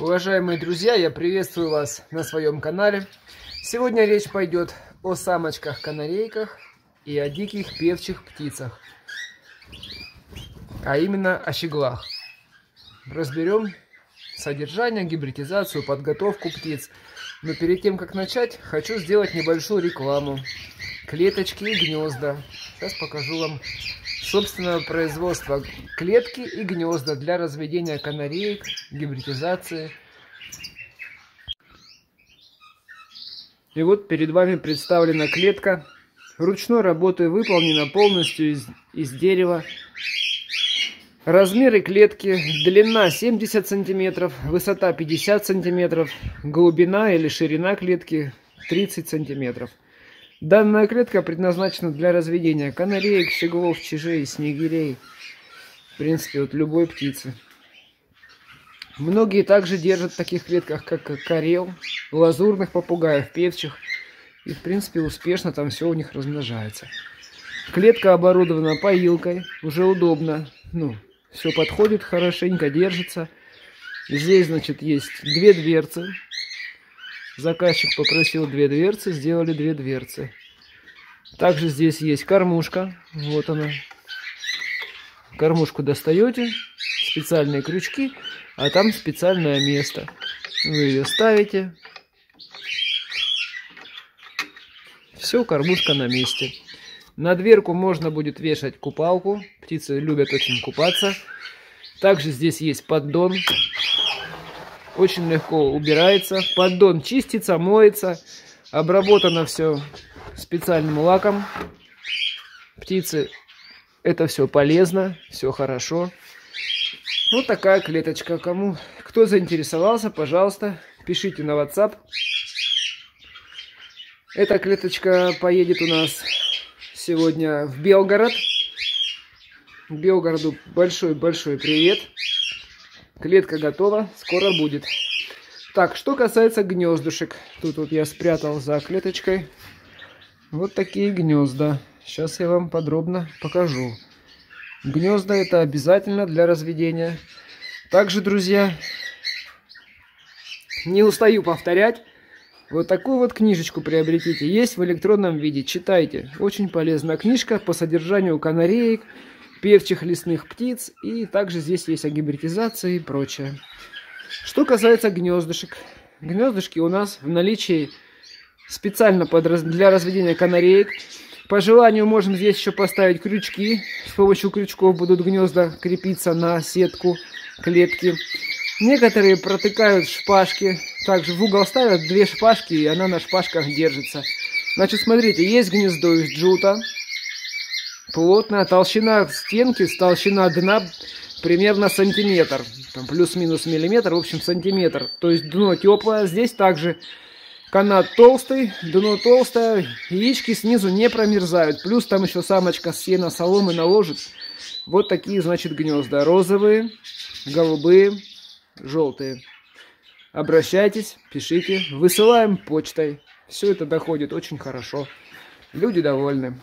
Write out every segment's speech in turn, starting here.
Уважаемые друзья, я приветствую вас на своем канале. Сегодня речь пойдет о самочках-канарейках и о диких певчих птицах, а именно о щеглах. Разберем содержание, гибридизацию, подготовку птиц. Но перед тем, как начать, хочу сделать небольшую рекламу. Клеточки и гнезда. Сейчас покажу вам собственного производства клетки и гнезда для разведения канареек, гибридизации. И вот перед вами представлена клетка. Ручной работы выполнена полностью из, из дерева. Размеры клетки. Длина 70 сантиметров, высота 50 сантиметров, глубина или ширина клетки 30 сантиметров. Данная клетка предназначена для разведения канареек, щеглов, чижей, снегирей. В принципе, вот любой птицы. Многие также держат в таких клетках, как корел, лазурных попугаев, певчих. И, в принципе, успешно там все у них размножается. Клетка оборудована поилкой, уже удобно. Ну, все подходит, хорошенько держится. Здесь, значит, есть две дверцы Заказчик попросил две дверцы, сделали две дверцы. Также здесь есть кормушка. Вот она. Кормушку достаете, специальные крючки, а там специальное место. Вы ее ставите. Все, кормушка на месте. На дверку можно будет вешать купалку. Птицы любят очень купаться. Также здесь есть поддон очень легко убирается. Поддон чистится, моется. Обработано все специальным лаком. Птицы это все полезно, все хорошо. Вот такая клеточка. Кому кто заинтересовался, пожалуйста, пишите на WhatsApp. Эта клеточка поедет у нас сегодня в Белгород. Белгороду большой-большой привет. Клетка готова, скоро будет. Так, что касается гнездышек. Тут вот я спрятал за клеточкой. Вот такие гнезда. Сейчас я вам подробно покажу. Гнезда это обязательно для разведения. Также, друзья, не устаю повторять. Вот такую вот книжечку приобретите. Есть в электронном виде. Читайте. Очень полезная книжка по содержанию канареек, певчих лесных птиц. И также здесь есть о гибридизации и прочее. Что касается гнездышек. Гнездышки у нас в наличии специально под, для разведения канареек. По желанию можем здесь еще поставить крючки. С помощью крючков будут гнезда крепиться на сетку клетки. Некоторые протыкают шпажки. Также в угол ставят две шпажки, и она на шпажках держится. Значит, смотрите, есть гнездо из джута плотная толщина стенки, толщина дна примерно сантиметр, там плюс-минус миллиметр, в общем сантиметр. То есть дно теплое, здесь также канат толстый, дно толстое, яички снизу не промерзают. Плюс там еще самочка сена соломы наложит. Вот такие, значит, гнезда. Розовые, голубые, желтые. Обращайтесь, пишите, высылаем почтой. Все это доходит очень хорошо. Люди довольны.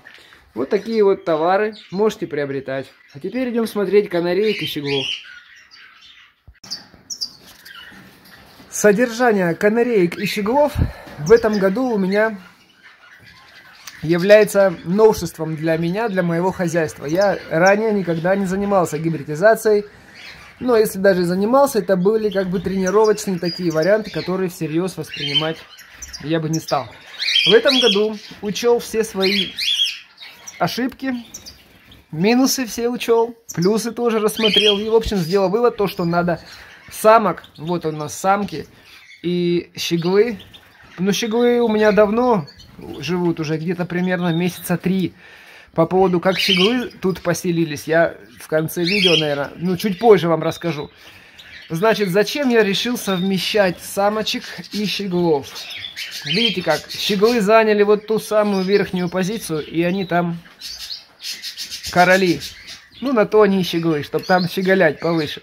Вот такие вот товары можете приобретать. А теперь идем смотреть канареек и щеглов. Содержание канареек и щеглов в этом году у меня является новшеством для меня, для моего хозяйства. Я ранее никогда не занимался гибридизацией, но если даже занимался, это были как бы тренировочные такие варианты, которые всерьез воспринимать я бы не стал. В этом году учел все свои ошибки, минусы все учел, плюсы тоже рассмотрел. И, в общем, сделал вывод, то, что надо самок, вот у нас самки и щеглы. Но щеглы у меня давно живут, уже где-то примерно месяца три. По поводу, как щеглы тут поселились, я в конце видео, наверное, ну, чуть позже вам расскажу. Значит, зачем я решил совмещать самочек и щеглов? Видите как, щеглы заняли вот ту самую верхнюю позицию, и они там короли. Ну, на то они щеглы, чтобы там щеголять повыше.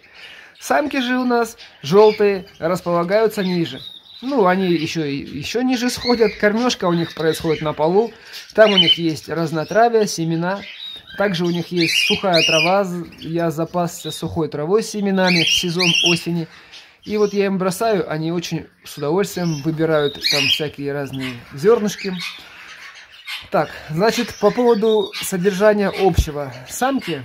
Самки же у нас желтые, располагаются ниже. Ну, они еще, еще ниже сходят, кормежка у них происходит на полу. Там у них есть разнотравие, семена. Также у них есть сухая трава, я запасся сухой травой с семенами в сезон осени. И вот я им бросаю, они очень с удовольствием выбирают там всякие разные зернышки. Так, значит, по поводу содержания общего. Самки,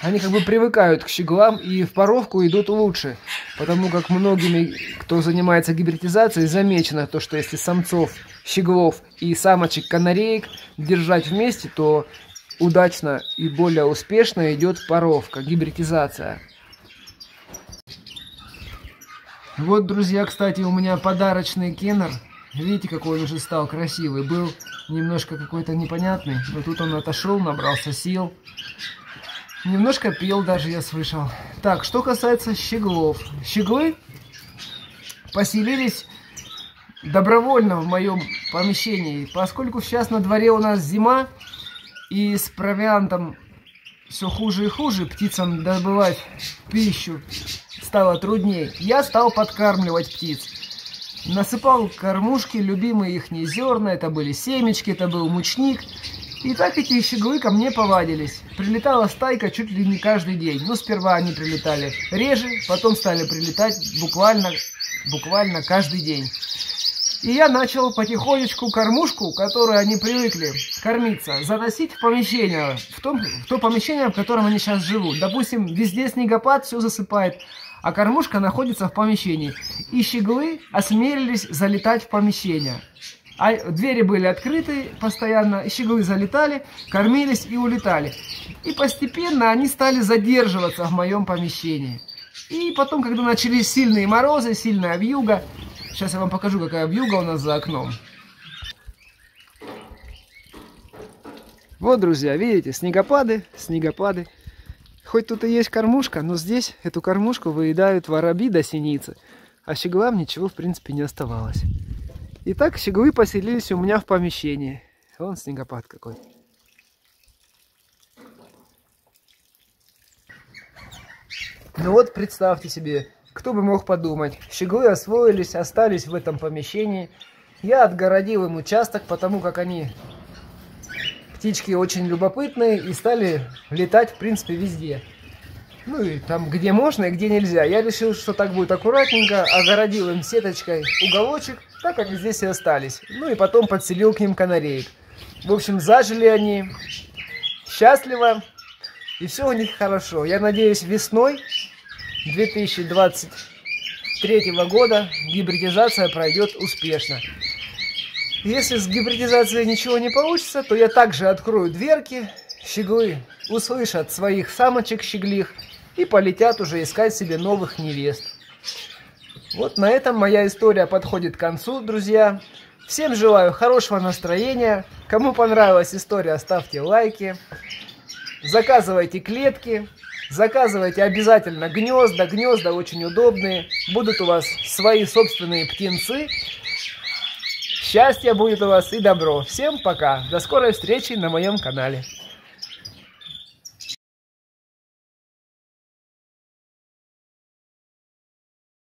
они как бы привыкают к щеглам и в поровку идут лучше. Потому как многими, кто занимается гибридизацией, замечено то, что если самцов щеглов и самочек канареек держать вместе, то удачно и более успешно идет поровка, гибридизация. Вот, друзья, кстати, у меня подарочный кеннер. Видите, какой он уже стал красивый. Был немножко какой-то непонятный, но тут он отошел, набрался сил. Немножко пел даже, я слышал. Так, что касается щеглов. Щеглы поселились добровольно в моем помещении. Поскольку сейчас на дворе у нас зима, и с провиантом все хуже и хуже, птицам добывать пищу стало труднее, я стал подкармливать птиц. Насыпал кормушки, любимые их зерна, это были семечки, это был мучник. И так эти щеглы ко мне повадились. Прилетала стайка чуть ли не каждый день. Ну, сперва они прилетали реже, потом стали прилетать буквально, буквально каждый день. И я начал потихонечку кормушку, которую они привыкли кормиться, заносить в помещение, в, том, в то помещение, в котором они сейчас живут. Допустим, везде снегопад, все засыпает, а кормушка находится в помещении. И щеглы осмелились залетать в помещение. А двери были открыты постоянно, щеглы залетали, кормились и улетали. И постепенно они стали задерживаться в моем помещении. И потом, когда начались сильные морозы, сильная вьюга, Сейчас я вам покажу, какая вьюга у нас за окном. Вот, друзья, видите, снегопады, снегопады. Хоть тут и есть кормушка, но здесь эту кормушку выедают воробьи до синицы. А щеглам ничего, в принципе, не оставалось. Итак, щеглы поселились у меня в помещении. Вон снегопад какой. Ну вот, представьте себе, кто бы мог подумать. Щеглы освоились, остались в этом помещении. Я отгородил им участок, потому как они птички очень любопытные и стали летать, в принципе, везде. Ну и там, где можно и где нельзя. Я решил, что так будет аккуратненько, огородил им сеточкой уголочек, так как здесь и остались. Ну и потом подселил к ним канареек. В общем, зажили они счастливо, и все у них хорошо. Я надеюсь, весной 2023 года гибридизация пройдет успешно. Если с гибридизацией ничего не получится, то я также открою дверки, щеглы услышат своих самочек щеглих и полетят уже искать себе новых невест. Вот на этом моя история подходит к концу, друзья. Всем желаю хорошего настроения. Кому понравилась история, ставьте лайки. Заказывайте клетки. Заказывайте обязательно гнезда. Гнезда очень удобные. Будут у вас свои собственные птенцы. Счастья будет у вас и добро. Всем пока. До скорой встречи на моем канале.